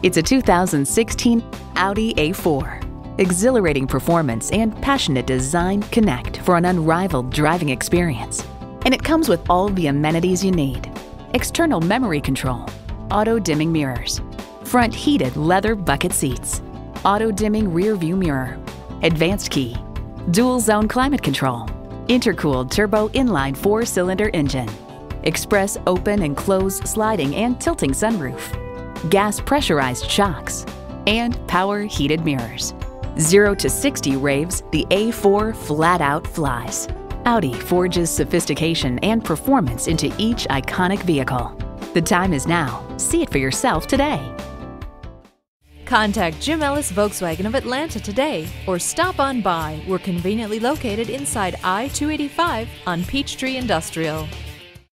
It's a 2016 Audi A4. Exhilarating performance and passionate design connect for an unrivaled driving experience. And it comes with all the amenities you need. External memory control, auto dimming mirrors, front heated leather bucket seats, auto dimming rear view mirror, advanced key, dual zone climate control, intercooled turbo inline four cylinder engine, express open and close sliding and tilting sunroof, gas pressurized shocks, and power heated mirrors. 0 to 60 raves, the A4 flat out flies. Audi forges sophistication and performance into each iconic vehicle. The time is now. See it for yourself today. Contact Jim Ellis Volkswagen of Atlanta today or stop on by. We're conveniently located inside I 285 on Peachtree Industrial.